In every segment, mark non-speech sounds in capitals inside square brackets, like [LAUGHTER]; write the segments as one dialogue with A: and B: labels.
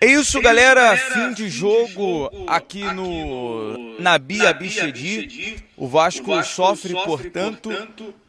A: É isso, galera. Fim de jogo aqui no Nabi Abichedi. O Vasco sofre, portanto,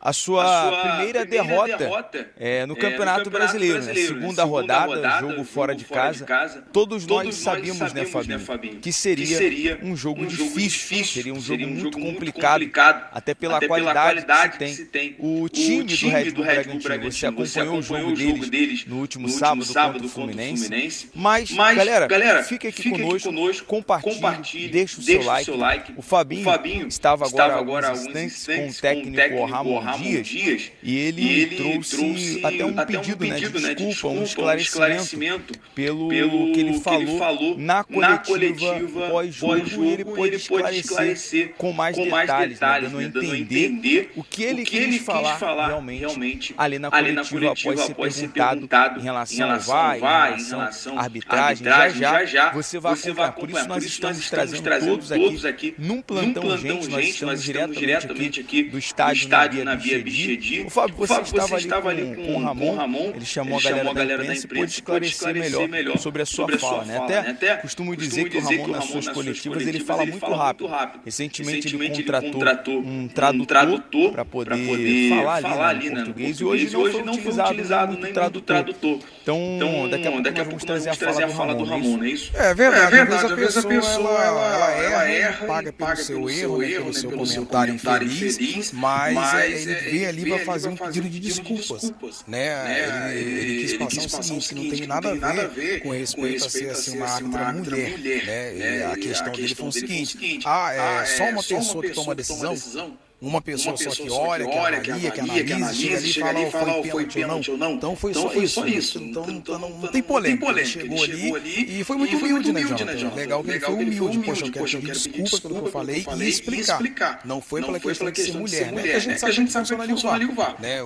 A: a sua primeira derrota é, no Campeonato Brasileiro. Né? Segunda rodada, jogo fora de casa. Todos nós sabíamos, né, Fabinho, que seria um jogo difícil, seria um jogo muito complicado, até pela qualidade que se tem. O time do Red Bull Bragantino, você acompanhou o jogo deles no último sábado contra o Fluminense. Mas, galera, fique aqui conosco, compartilhe, deixe o seu like. O Fabinho estava agora estava agora alguns instantes, com o técnico, técnico Ramon, Ramon Dias, Dias, e ele, e ele trouxe, trouxe, até um pedido, um pedido né, de, né, desculpa, um esclarecimento, pelo, pelo, que ele falou, que ele falou na coletiva, pós-jogo, pós ele pôde esclarecer, esclarecer com mais com detalhes, detalhes né, dando, a entender o que ele, que ele quis falar, falar realmente, realmente ali na coletiva, ali na coletiva após ser perguntado em relação ao VAR, em relação à arbitragem, já já você vai acompanhar. Por isso nós estamos trazendo todos aqui num plantão urgente, nós estamos estamos diretamente, aqui, aqui, do estádio, estádio na Via Bichedi. O Fábio, você, Fábio, estava, você estava ali com, com, com, o Ramon, Ramon, ele chamou, ele a, galera a galera da imprensa, da imprensa e pôde esclarecer, esclarecer melhor sobre a sua sobre fala. Né? Até, né? Até costumo dizer que o Ramon, nas suas coletivas, ele fala muito rápido. Recentemente ele contratou um tradutor para poder falar ali no português e hoje não foi utilizado nem tradutor. Então, daqui a pouco nós vamos trazer a fala do Ramon, não é isso?
B: É verdade, às vezes a pessoa ela erra, paga pelo seu erro, pelo comentário infeliz, infeliz mas, mas, ele veio ali para fazer um pedido de desculpas. desculpas né? né? Ele, ele, ele, quis passar o seguinte, não tem nada a ver com respeito a ser assim, uma árbitra mulher. Né? E a questão dele foi o seguinte, ah, é, ah, é só uma pessoa que toma decisão? Uma pessoa, uma pessoa só que olha, que, olha, que avalia, que analisa, que analisa chega ali e fala, oh, foi pênalti ou não. Então foi então, só foi isso. Só isso. Então, então, não, não, tem polêmica. Ele, chegou, ele chegou ali, e foi muito humilde, né, Jonathan? Né, Legal que ele foi humilde. Poxa, eu quero pedir desculpa pelo que eu falei e explicar. Não foi pela questão de ser mulher, né? Que a gente sabe que funciona ali o VAR. Né?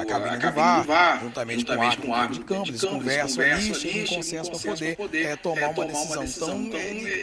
B: A cabine do VAR, juntamente com o árbitro de campo, eles conversam ali, chegam em consenso para poder tomar uma decisão. Então,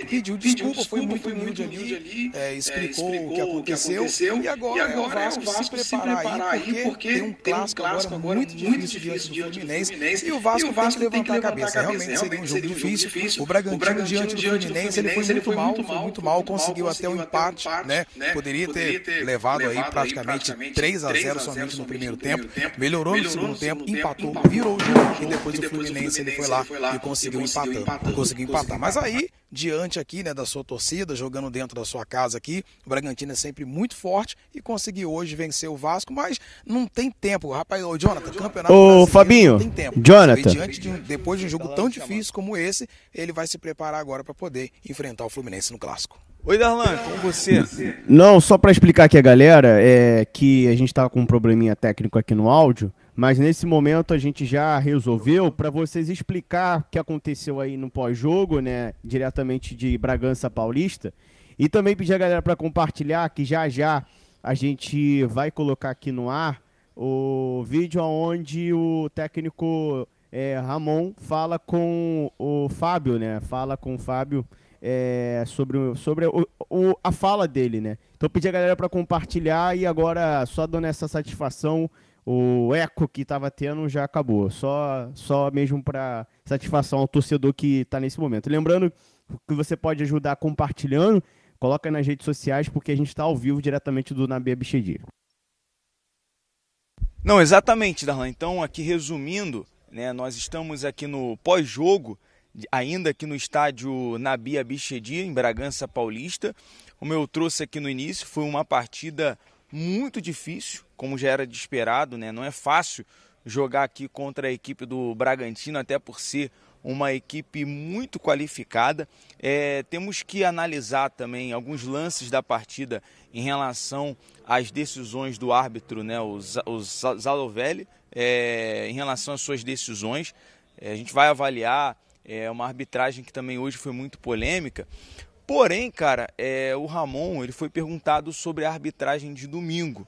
B: pediu desculpa, foi muito humilde ali, explicou o que aconteceu e agora Vasco, o Vasco se preparar, se preparar aí, porque, porque tem um clássico, um clássico agora, muito difícil diante do Fluminense, Fluminense, e o Vasco, e o Vasco tem, que tem que levantar a cabeça. Realmente, realmente seria um jogo difícil. difícil. O Bragantino, o Bragantino diante do Fluminense, ele foi muito mal, foi muito mal, conseguiu até o empate, né? né? Poderia ter levado aí praticamente 3 a 0 somente no primeiro tempo, melhorou no segundo tempo, empatou, virou o jogo e depois o Fluminense ele foi lá e conseguiu empatar, conseguiu empatar. Mas aí diante aqui, né, da sua torcida, jogando dentro da sua casa aqui. O Bragantino é sempre muito forte e conseguiu hoje vencer o Vasco, mas não tem tempo. Rapaz, ô Jonathan, campeonato
C: Ô Fabinho, não tem tempo. Jonathan.
B: Diante de um, depois de um jogo tão difícil como esse, ele vai se preparar agora para poder enfrentar o Fluminense no clássico.
A: Oi, Darlan, com você.
C: Não, só para explicar aqui a galera, é que a gente tava com um probleminha técnico aqui no áudio mas nesse momento a gente já resolveu para vocês explicar o que aconteceu aí no pós-jogo, né, diretamente de Bragança Paulista, e também pedir a galera para compartilhar que já já a gente vai colocar aqui no ar o vídeo onde o técnico é, Ramon fala com o Fábio, né? Fala com o Fábio é, sobre, sobre o, o, a fala dele, né? Então pedir a galera para compartilhar e agora só dando essa satisfação o eco que estava tendo já acabou. Só, só mesmo para satisfação ao torcedor que está nesse momento. Lembrando que você pode ajudar compartilhando, coloca nas redes sociais, porque a gente está ao vivo diretamente do Nabi Abichedi.
A: Não, exatamente, Darlan. Então, aqui resumindo, né, nós estamos aqui no pós-jogo, ainda aqui no estádio Nabi Abichedi, em Bragança Paulista. Como eu trouxe aqui no início, foi uma partida muito difícil, como já era de esperado, né? Não é fácil jogar aqui contra a equipe do Bragantino, até por ser uma equipe muito qualificada. É, temos que analisar também alguns lances da partida em relação às decisões do árbitro, né, o, o Zalovelli, é, em relação às suas decisões. É, a gente vai avaliar é, uma arbitragem que também hoje foi muito polêmica, Porém, cara, é, o Ramon ele foi perguntado sobre a arbitragem de domingo.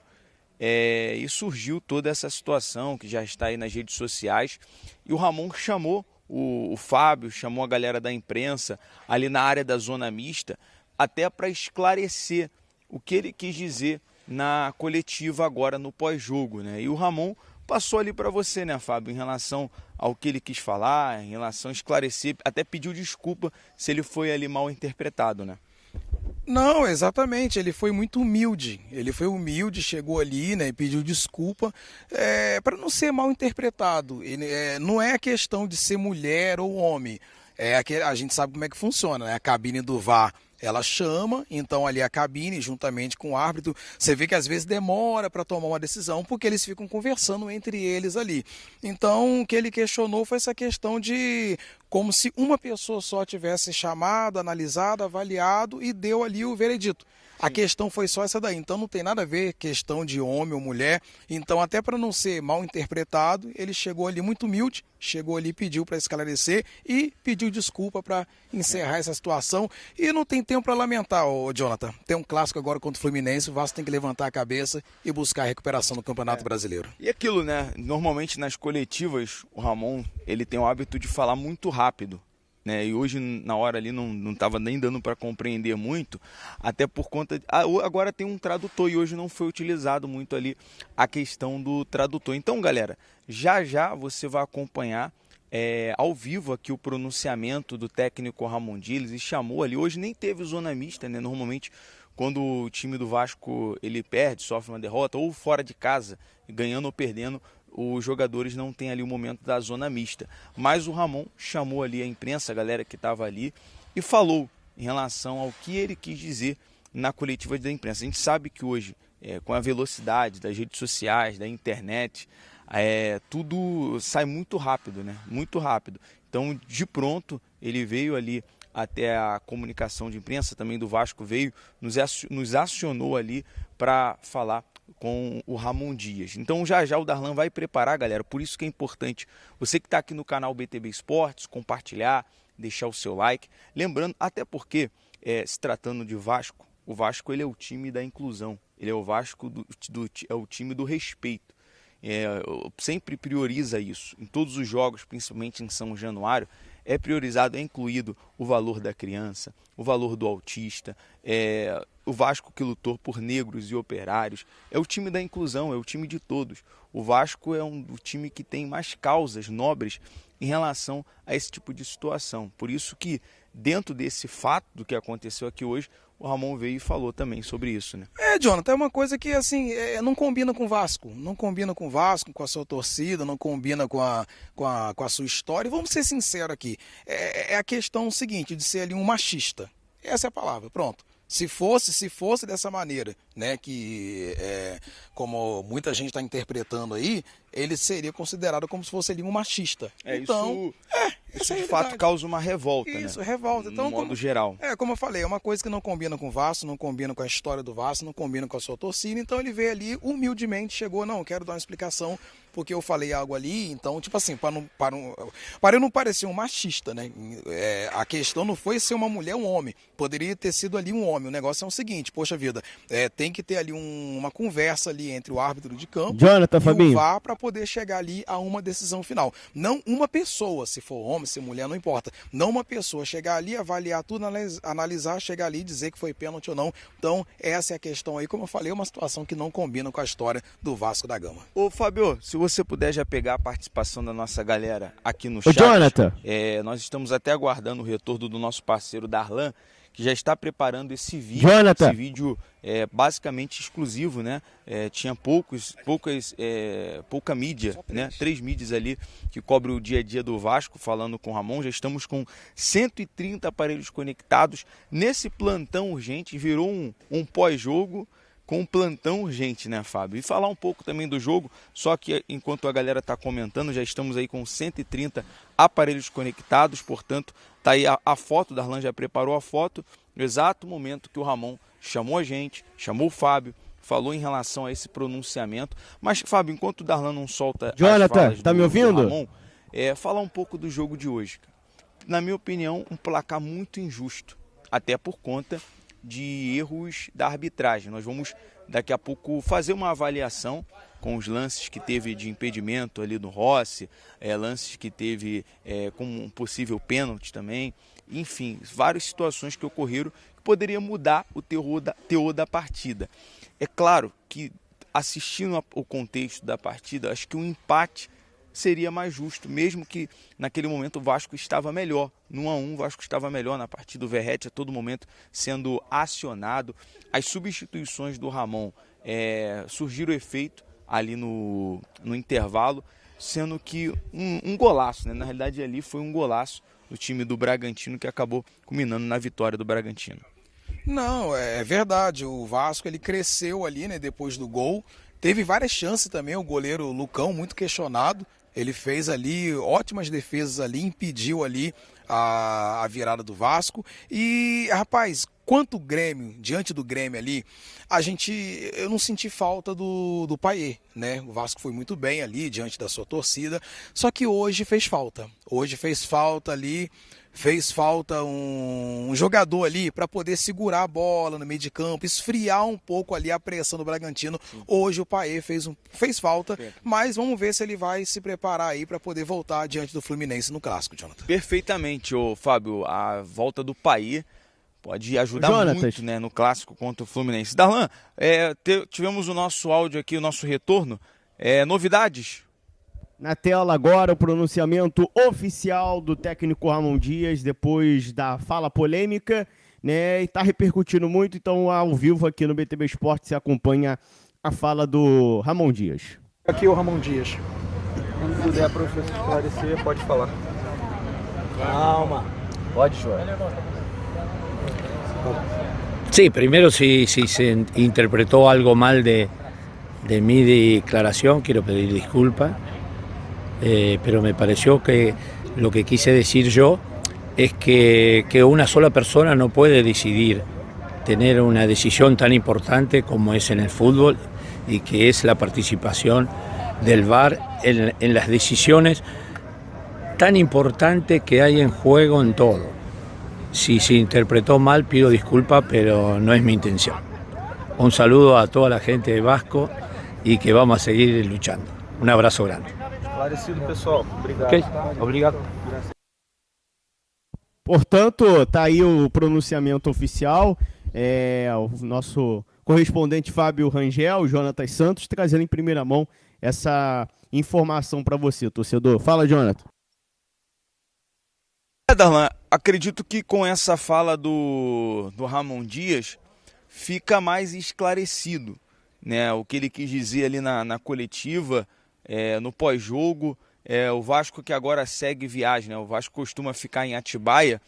A: É, e surgiu toda essa situação que já está aí nas redes sociais. E o Ramon chamou o, o Fábio, chamou a galera da imprensa ali na área da zona mista, até para esclarecer o que ele quis dizer na coletiva agora no pós-jogo. Né? E o Ramon passou ali para você, né, Fábio, em relação ao que ele quis falar, em relação a esclarecer, até pediu desculpa se ele foi ali mal interpretado, né?
B: Não, exatamente. Ele foi muito humilde. Ele foi humilde, chegou ali, né, e pediu desculpa é, para não ser mal interpretado. Ele, é, não é a questão de ser mulher ou homem. É aquele, a gente sabe como é que funciona, né? A cabine do VAR ela chama, então ali a cabine, juntamente com o árbitro, você vê que às vezes demora para tomar uma decisão, porque eles ficam conversando entre eles ali. Então, o que ele questionou foi essa questão de como se uma pessoa só tivesse chamado, analisado, avaliado e deu ali o veredito. A questão foi só essa daí. Então não tem nada a ver questão de homem ou mulher. Então, até para não ser mal interpretado, ele chegou ali muito humilde, chegou ali, pediu para esclarecer e pediu desculpa para encerrar essa situação. E não tem tempo para lamentar, ô Jonathan. Tem um clássico agora contra o Fluminense, o Vasco tem que levantar a cabeça e buscar a recuperação no Campeonato é. Brasileiro.
A: E aquilo, né? Normalmente nas coletivas, o Ramon, ele tem o hábito de falar muito rápido né? E hoje na hora ali não não estava nem dando para compreender muito, até por conta de, ah, agora tem um tradutor e hoje não foi utilizado muito ali a questão do tradutor. Então, galera, já já você vai acompanhar é, ao vivo aqui o pronunciamento do técnico Ramon Dias e chamou ali. Hoje nem teve zona mista, né? Normalmente quando o time do Vasco ele perde, sofre uma derrota ou fora de casa, ganhando ou perdendo, os jogadores não têm ali o momento da zona mista. Mas o Ramon chamou ali a imprensa, a galera que estava ali, e falou em relação ao que ele quis dizer na coletiva da imprensa. A gente sabe que hoje, é, com a velocidade das redes sociais, da internet, é, tudo sai muito rápido, né? Muito rápido. Então, de pronto, ele veio ali até a comunicação de imprensa também do Vasco veio, nos acionou ali para falar com o Ramon Dias. Então já já o Darlan vai preparar, galera. Por isso que é importante você que está aqui no canal BTB Esportes, compartilhar, deixar o seu like. Lembrando, até porque, é, se tratando de Vasco, o Vasco ele é o time da inclusão. Ele é o Vasco do, do é o time do respeito. É, sempre prioriza isso. Em todos os jogos, principalmente em São Januário, é priorizado, é incluído o valor da criança, o valor do autista, é, o Vasco que lutou por negros e operários. É o time da inclusão, é o time de todos. O Vasco é um o time que tem mais causas nobres em relação a esse tipo de situação. Por isso que, dentro desse fato do que aconteceu aqui hoje, o Ramon veio e falou também sobre isso, né?
B: É, Jonathan, é uma coisa que assim é, não combina com o Vasco, não combina com o Vasco, com a sua torcida, não combina com a, com a, com a sua história. E vamos ser sinceros aqui, é, é a questão seguinte de ser ali um machista. Essa é a palavra, pronto. Se fosse, se fosse dessa maneira, né, que é, como muita gente está interpretando aí, ele seria considerado como se fosse ali um machista.
A: É, então, isso, é, isso é de fato causa uma revolta,
B: isso,
A: né?
B: revolta. Então,
A: no modo
B: como,
A: geral.
B: É, como eu falei, é uma coisa que não combina com o Vasco, não combina com a história do Vasco, não combina com a sua torcida, então ele veio ali humildemente, chegou, não, quero dar uma explicação porque eu falei algo ali, então, tipo assim, para não, para não, para eu não parecer um machista, né? É, a questão não foi ser uma mulher ou um homem, poderia ter sido ali um homem. O negócio é o seguinte, poxa vida, é, tem que ter ali um, uma conversa ali entre o árbitro de campo
C: Jonathan,
B: e
C: Fabinho.
B: o VAR para poder chegar ali a uma decisão final. Não uma pessoa, se for homem, se mulher, não importa. Não uma pessoa chegar ali, avaliar tudo, analisar, chegar ali e dizer que foi pênalti ou não. Então, essa é a questão aí. Como eu falei, é uma situação que não combina com a história do Vasco da Gama.
A: Ô, Fábio, se você você puder já pegar a participação da nossa galera aqui no
C: chat. Ô, Jonathan.
A: É, nós estamos até aguardando o retorno do nosso parceiro Darlan, que já está preparando esse vídeo.
C: Jonathan.
A: Esse vídeo é basicamente exclusivo, né? É, tinha poucos, poucas, é, pouca mídia, né? Três mídias ali que cobrem o dia a dia do Vasco, falando com o Ramon. Já estamos com 130 aparelhos conectados. Nesse plantão urgente, virou um, um pós-jogo com um plantão urgente, né, Fábio? E falar um pouco também do jogo, só que enquanto a galera está comentando, já estamos aí com 130 aparelhos conectados, portanto, tá aí a, a foto, Darlan já preparou a foto, no exato momento que o Ramon chamou a gente, chamou o Fábio, falou em relação a esse pronunciamento. Mas, Fábio, enquanto o Darlan não solta
C: Jonathan, tá
A: do,
C: me ouvindo?
A: Ramon, é, falar um pouco do jogo de hoje. Na minha opinião, um placar muito injusto, até por conta de erros da arbitragem. Nós vamos daqui a pouco fazer uma avaliação com os lances que teve de impedimento ali no Rossi, é, lances que teve é, com um possível pênalti também, enfim, várias situações que ocorreram que poderiam mudar o teor da, teor da partida. É claro que assistindo ao contexto da partida, acho que o empate seria mais justo, mesmo que naquele momento o Vasco estava melhor. No 1 a 1 o Vasco estava melhor na partida, do Verrete a todo momento sendo acionado. As substituições do Ramon é, surgiram efeito ali no, no intervalo, sendo que um, um golaço, né? na realidade ali foi um golaço do time do Bragantino que acabou culminando na vitória do Bragantino.
B: Não, é, é verdade. O Vasco ele cresceu ali, né, depois do gol. Teve várias chances também, o goleiro Lucão, muito questionado. Ele fez ali ótimas defesas ali, impediu ali a, a virada do Vasco. E, rapaz, quanto o Grêmio, diante do Grêmio ali, a gente. Eu não senti falta do, do Paier, né? O Vasco foi muito bem ali, diante da sua torcida. Só que hoje fez falta. Hoje fez falta ali fez falta um, um jogador ali para poder segurar a bola no meio de campo, esfriar um pouco ali a pressão do Bragantino. Sim. Hoje o Paê fez, um, fez falta, mas vamos ver se ele vai se preparar aí para poder voltar diante do Fluminense no clássico, Jonathan.
A: Perfeitamente, ô Fábio, a volta do Paê pode ajudar Jonathan. muito né, no clássico contra o Fluminense. Darlan, é, tivemos o nosso áudio aqui, o nosso retorno. É, novidades
C: na tela agora o pronunciamento oficial do técnico Ramon Dias depois da fala polêmica, né? E está repercutindo muito, então ao vivo aqui no BTB Esporte se acompanha a fala do Ramon Dias.
D: Aqui é o Ramon Dias. Quando puder, professor, esclarecer, pode falar. Calma. Pode, João.
E: Sí, primero si, si se interpretó algo mal de, de mi declaración, quiero pedir disculpas. Eh, pero me pareció que lo que quise decir yo es que, que, una sola persona no puede decidir tener una decisión tan importante como es en el fútbol y que es la participación del VAR en, en las decisiones tan importantes que hay en juego en todo. Si se interpretó mal, pido disculpas, pero no es mi intención. Un saludo a toda la gente de Vasco y que vamos a seguir luchando. Un abrazo grande.
D: Esclarecido, pessoal. Obrigado. Okay. Obrigado.
C: Portanto, tá aí o pronunciamento oficial. É, o nosso correspondente Fábio Rangel, Jonatas Santos, trazendo em primeira mão essa informação para você, torcedor. Fala, Jonathan.
A: É, Darlan, acredito que com essa fala do, do Ramon Dias fica mais esclarecido né, o que ele quis dizer ali na, na coletiva é, no pós-jogo. É, o Vasco que agora segue viagem, né? o Vasco costuma ficar em Atibaia,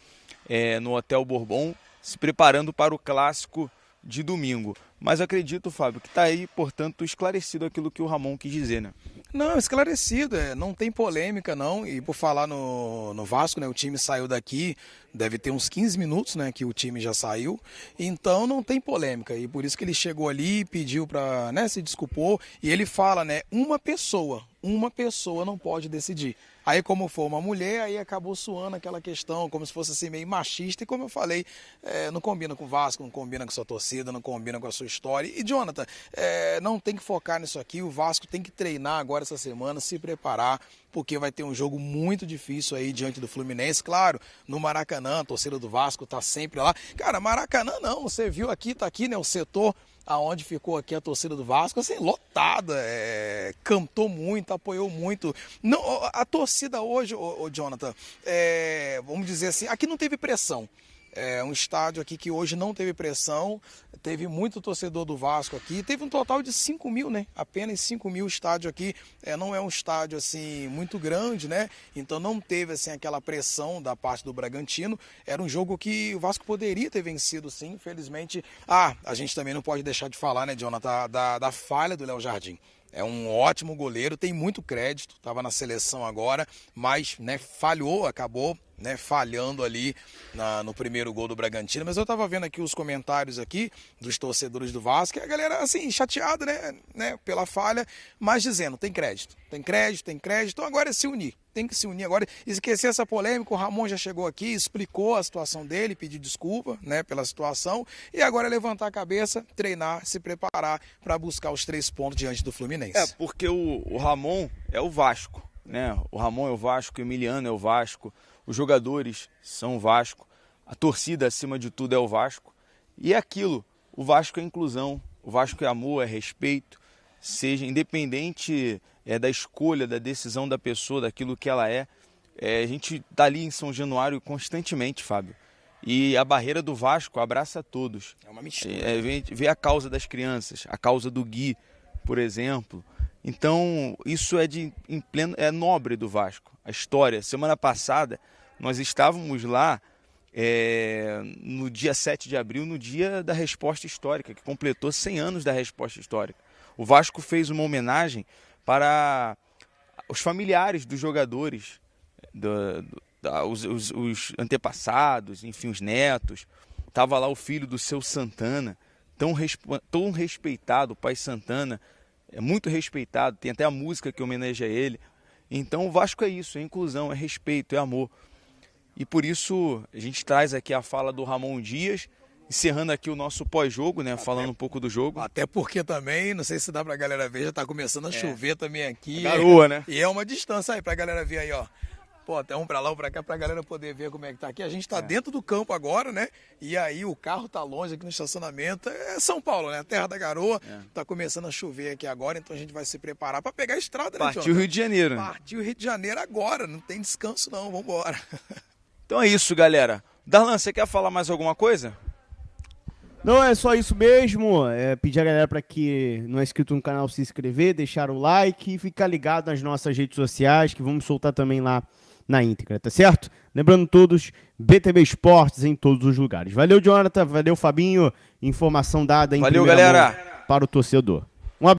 A: é, no Hotel Bourbon, se preparando para o clássico de domingo. Mas acredito, Fábio, que está aí, portanto, esclarecido aquilo que o Ramon quis dizer, né?
B: Não, esclarecido, é, não tem polêmica não. E por falar no, no Vasco, né, o time saiu daqui, deve ter uns 15 minutos, né, que o time já saiu. Então não tem polêmica. E por isso que ele chegou ali, pediu para, né, se desculpou e ele fala, né, uma pessoa, uma pessoa não pode decidir. Aí, como for uma mulher, aí acabou suando aquela questão, como se fosse assim meio machista. E como eu falei, é, não combina com o Vasco, não combina com a sua torcida, não combina com a sua história. E, Jonathan, é, não tem que focar nisso aqui. O Vasco tem que treinar agora essa semana, se preparar, porque vai ter um jogo muito difícil aí diante do Fluminense. Claro, no Maracanã, a torcida do Vasco tá sempre lá. Cara, Maracanã não, você viu aqui, tá aqui, né, o setor aonde ficou aqui a torcida do Vasco, assim, lotada, é, cantou muito, apoiou muito. Não, a torcida hoje, o, Jonathan, é, vamos dizer assim, aqui não teve pressão. É um estádio aqui que hoje não teve pressão, teve muito torcedor do Vasco aqui, teve um total de 5 mil, né? Apenas 5 mil estádio aqui, é, não é um estádio assim muito grande, né? Então não teve assim aquela pressão da parte do Bragantino. Era um jogo que o Vasco poderia ter vencido, sim. Infelizmente, ah, a gente também não pode deixar de falar, né, Jonathan, da, da falha do Léo Jardim. É um ótimo goleiro, tem muito crédito, estava na seleção agora, mas né, falhou, acabou né, falhando ali na, no primeiro gol do Bragantino. Mas eu estava vendo aqui os comentários aqui dos torcedores do Vasco, e a galera assim, chateada né, né, pela falha, mas dizendo, tem crédito, tem crédito, tem crédito, então agora é se unir. Tem que se unir agora, esquecer essa polêmica. O Ramon já chegou aqui, explicou a situação dele, pediu desculpa né, pela situação. E agora é levantar a cabeça, treinar, se preparar para buscar os três pontos diante do Fluminense.
A: É, porque o, o Ramon é o Vasco. Né? O Ramon é o Vasco, o Emiliano é o Vasco os jogadores são o Vasco, a torcida acima de tudo é o Vasco. E é aquilo, o Vasco é inclusão, o Vasco é amor, é respeito, seja independente é, da escolha, da decisão da pessoa, daquilo que ela é. é a gente está ali em São Januário constantemente, Fábio. E a barreira do Vasco abraça todos.
B: É uma mistura.
A: É, vê, vê a causa das crianças, a causa do Gui, por exemplo. Então, isso é de em pleno, é nobre do Vasco. A história. Semana passada, nós estávamos lá é, no dia 7 de abril, no dia da resposta histórica, que completou 100 anos da resposta histórica. O Vasco fez uma homenagem para os familiares dos jogadores, do, do, os, os, os, antepassados, enfim, os netos. Tava lá o filho do seu Santana, tão, tão respeitado, o pai Santana, é muito respeitado, tem até a música que homenageia ele. Então o Vasco é isso, é inclusão, é respeito, é amor. E por isso a gente traz aqui a fala do Ramon Dias, encerrando aqui o nosso pós-jogo, né? Falando um pouco do jogo.
B: Até porque também, não sei se dá pra galera ver, já tá começando a é. chover também aqui.
A: Garoa, né?
B: E é uma distância aí pra galera ver aí, ó. Pô, até um pra lá, um pra cá, pra galera poder ver como é que tá aqui. A gente tá é. dentro do campo agora, né? E aí o carro tá longe aqui no estacionamento. É São Paulo, né? Terra da Garoa. É. Tá começando a chover aqui agora, então a gente vai se preparar para pegar a estrada,
A: né, Partiu Rio de Janeiro.
B: Partiu Rio de Janeiro agora, não tem descanso não, vambora. [LAUGHS]
A: Então é isso, galera. Darlan, você quer falar mais alguma coisa?
C: Não, é só isso mesmo. É pedir a galera para que não é inscrito no canal se inscrever, deixar o like e ficar ligado nas nossas redes sociais, que vamos soltar também lá na íntegra, tá certo? Lembrando todos, BTB Esportes em todos os lugares. Valeu, Jonathan. Valeu, Fabinho. Informação dada em
A: Valeu, galera.
C: para o torcedor.